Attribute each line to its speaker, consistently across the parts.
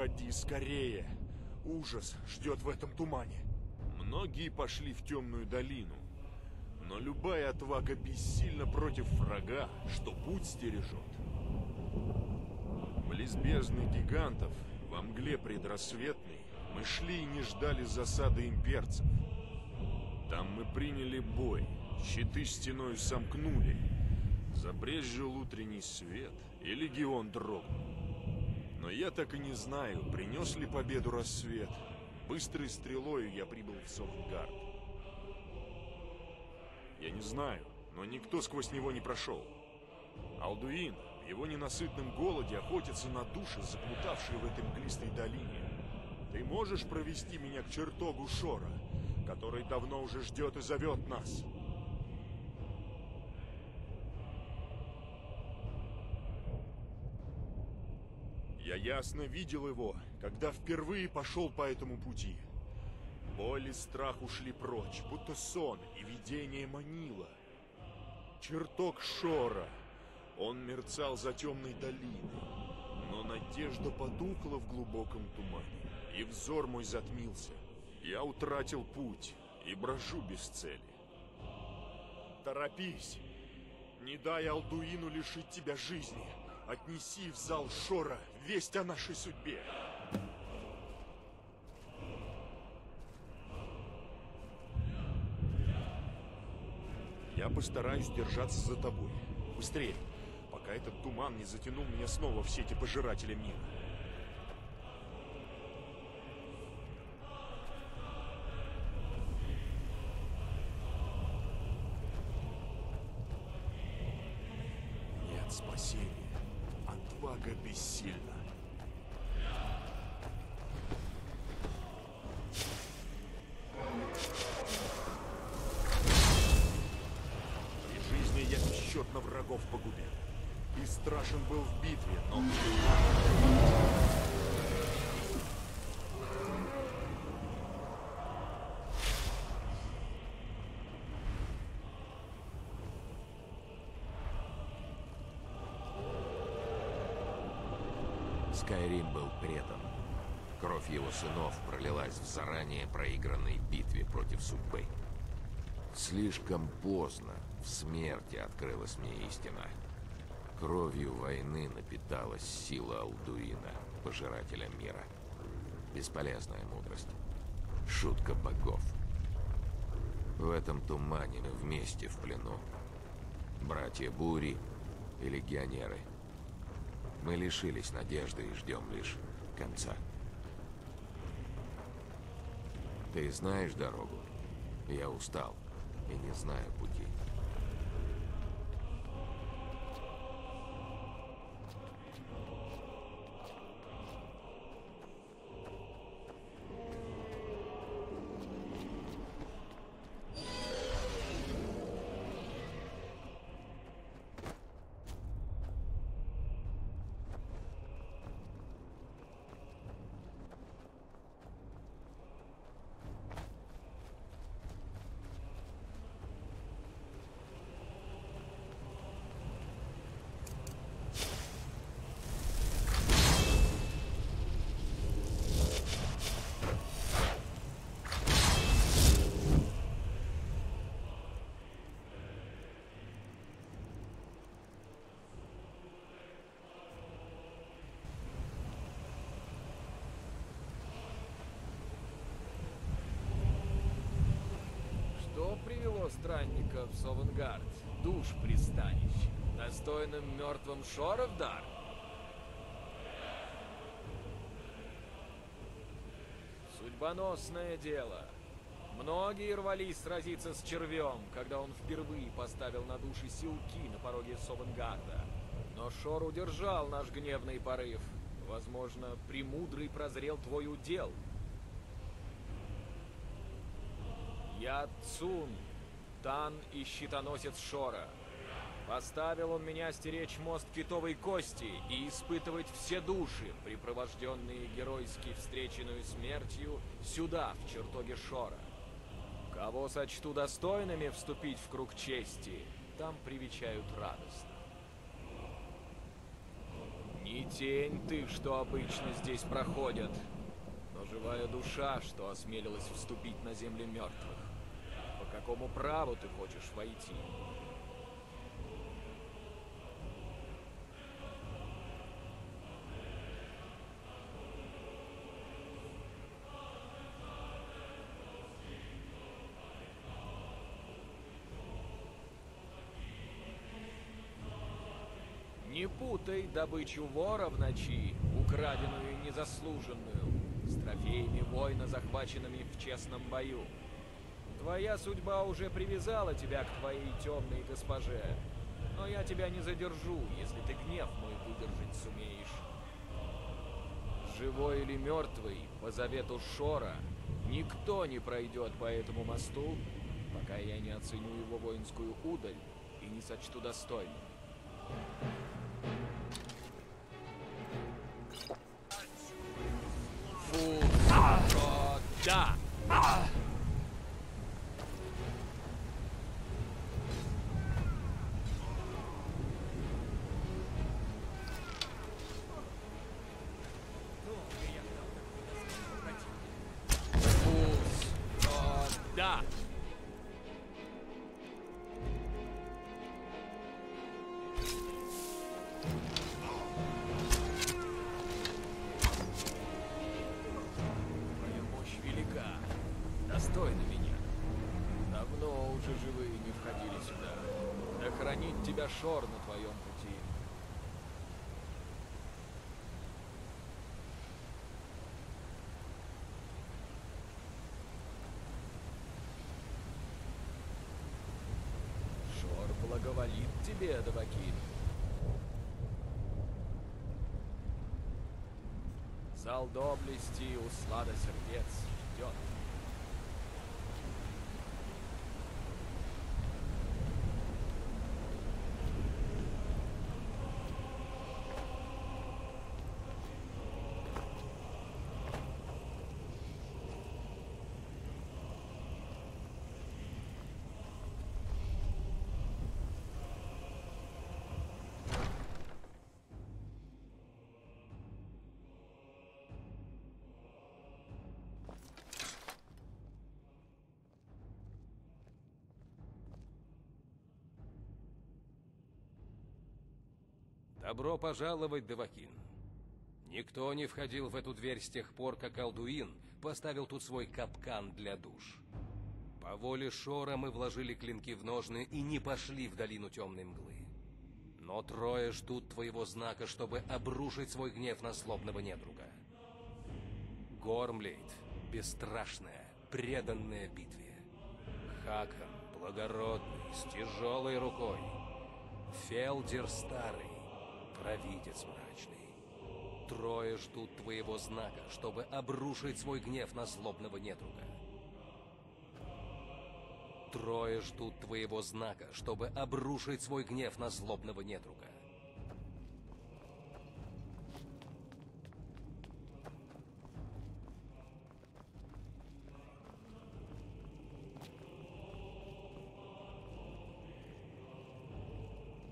Speaker 1: Уходи скорее. Ужас ждет в этом тумане. Многие пошли в темную долину. Но любая отвага бессильна против врага, что путь стережет. Близ бездны гигантов, во мгле предрассветной, мы шли и не ждали засады имперцев. Там мы приняли бой, щиты стеной сомкнули. Забрезжил утренний свет, и легион дрогнул. Но я так и не знаю, принес ли победу рассвет. Быстрой стрелою я прибыл в Софтгард. Я не знаю, но никто сквозь него не прошел. Алдуин в его ненасытном голоде охотится на души, заплутавшие в этой мглистой долине. Ты можешь провести меня к чертогу Шора, который давно уже ждет и зовет нас? Я ясно видел его, когда впервые пошел по этому пути. Боль и страх ушли прочь, будто сон и видение манило. Чертог Шора. Он мерцал за темной долиной, но надежда потухла в глубоком тумане, и взор мой затмился. Я утратил путь и брожу без цели. Торопись! Не дай Алдуину лишить тебя жизни. Отнеси в зал Шора весть о нашей судьбе. Я постараюсь держаться за тобой. Быстрее, пока этот туман не затянул меня снова в сети пожирателя мира. Бесчетно врагов погубил. И страшен был в битве, но...
Speaker 2: Скайрим был предан. Кровь его сынов пролилась в заранее проигранной битве против судьбы. Слишком поздно в смерти открылась мне истина. Кровью войны напиталась сила Алдуина, пожирателя мира. Бесполезная мудрость. Шутка богов. В этом тумане мы вместе в плену. Братья Бури и легионеры. Мы лишились надежды и ждем лишь конца. Ты знаешь дорогу? Я устал и не знаю пути.
Speaker 3: Что привело странника в Совенгард? Душ пристанищ. Достойным мертвым шоров дар? Судьбоносное дело. Многие рвались сразиться с червем, когда он впервые поставил на души силки на пороге Совенгарда. Но Шор удержал наш гневный порыв. Возможно, премудрый прозрел твой удел. Я Цун, Тан и щитоносец Шора. Поставил он меня стеречь мост китовой кости и испытывать все души, припровожденные геройски встреченную смертью, сюда, в чертоге Шора. Кого сочту достойными вступить в круг чести, там привечают радостно. Не тень ты, что обычно здесь проходят, но живая душа, что осмелилась вступить на земли мертвых. По какому праву ты хочешь войти? Не путай добычу вора в ночи, украденную и незаслуженную, с трофеями воина, захваченными в честном бою. Твоя судьба уже привязала тебя к твоей темной госпоже, но я тебя не задержу, если ты гнев мой выдержать сумеешь. Живой или мертвый, по завету Шора, никто не пройдет по этому мосту, пока я не оценю его воинскую удаль и не сочту достойным. Фу, да! Шор на твоем пути. Шор благоволит тебе, Давакин. Зал доблести услада сердец ждет.
Speaker 4: Добро пожаловать, Девакин. Никто не входил в эту дверь с тех пор, как Алдуин поставил тут свой капкан для душ. По воле Шора мы вложили клинки в ножны и не пошли в долину темной мглы. Но трое ждут твоего знака, чтобы обрушить свой гнев на злобного недруга. Гормлейд, бесстрашная, преданная битве. Хакан, благородный, с тяжелой рукой. Фелдер старый, провидец мрачный. Трое ждут твоего знака, чтобы обрушить свой гнев на злобного недруга. Трое ждут твоего знака, чтобы обрушить свой гнев на злобного недруга.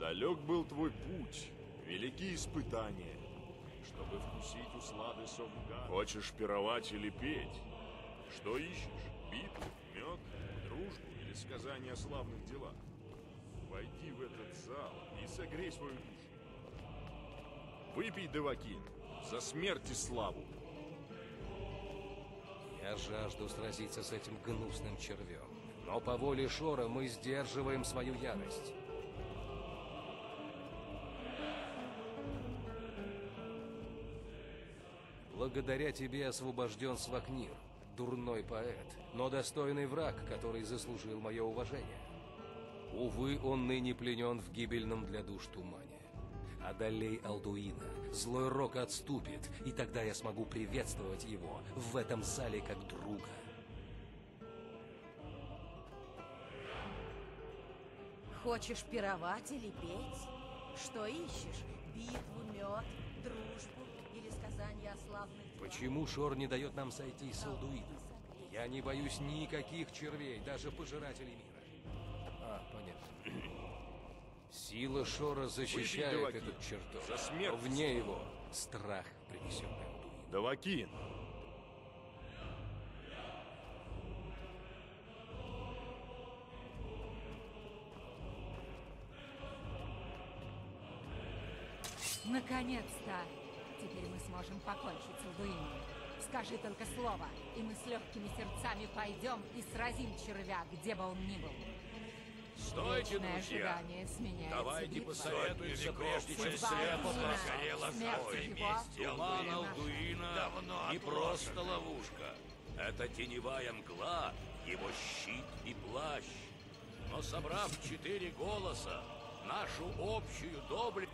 Speaker 1: Далек был твой путь, велики испытания, чтобы вкусить услады совга. Хочешь пировать или петь? Что ищешь? Битву, мед, дружбу или сказания о славных делах? Войди в этот зал и согрей свою душу. Выпей, Девакин, за смерть и славу.
Speaker 4: Я жажду сразиться с этим гнусным червем. Но по воле Шора мы сдерживаем свою ярость. Благодаря тебе освобожден Свакнир, дурной поэт, но достойный враг, который заслужил мое уважение. Увы, он ныне пленен в гибельном для душ тумане. Одолей Алдуина, злой рок отступит, и тогда я смогу приветствовать его в этом зале как друга.
Speaker 5: Хочешь пировать или петь? Что ищешь? Битву, мед, дружбу
Speaker 4: Почему Шор не дает нам сойти с Алдуином? Я не боюсь никаких червей, даже пожирателей мира. А, понятно. Сила Шора защищает этот чертог.
Speaker 1: За смерть.
Speaker 4: но вне его страх, принесенный Алдуин.
Speaker 1: Давакин!
Speaker 6: Наконец-то! Теперь мы сможем покончить с Алдуином. Скажи только слово, и мы с легкими сердцами пойдем и сразим червя, где бы он ни был.
Speaker 7: Стойте,
Speaker 6: Вечное
Speaker 7: друзья!
Speaker 6: ожидание сменяется
Speaker 7: Давайте посоветуемся, прежде чем слепо прогорела
Speaker 6: его,
Speaker 7: Туман Алдуина не просто ловушка. Это теневая мгла, его щит и плащ. Но собрав четыре голоса, нашу общую доблесть,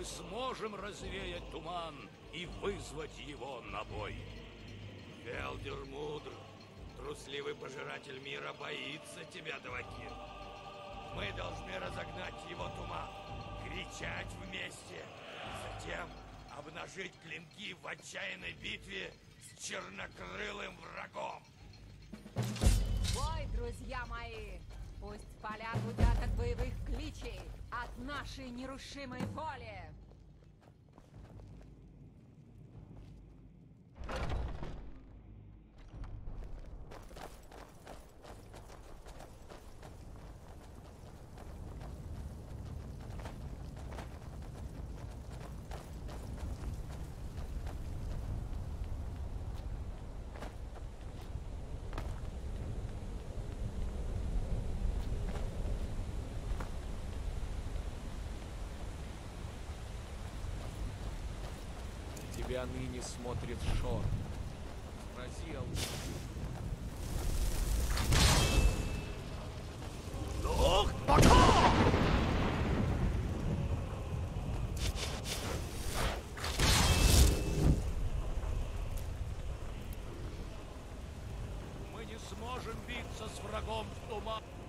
Speaker 7: мы сможем развеять туман и вызвать его на бой.
Speaker 8: Велдер мудр. Трусливый пожиратель мира боится тебя, Давакир. Мы должны разогнать его туман, кричать вместе, затем обнажить клинки в отчаянной битве с чернокрылым врагом.
Speaker 6: Бой, друзья мои! Пусть поля гудят от боевых кличей, от нашей нерушимой воли!
Speaker 7: Тебя ныне смотрит Шор. Срази Алдуина. Мы не сможем биться с врагом в тумане.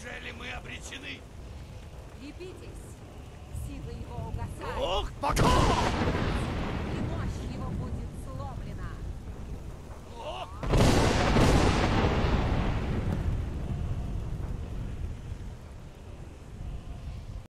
Speaker 8: Неужели мы обречены?
Speaker 6: Крепитесь! Силы его угасают!